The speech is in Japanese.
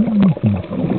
すごい。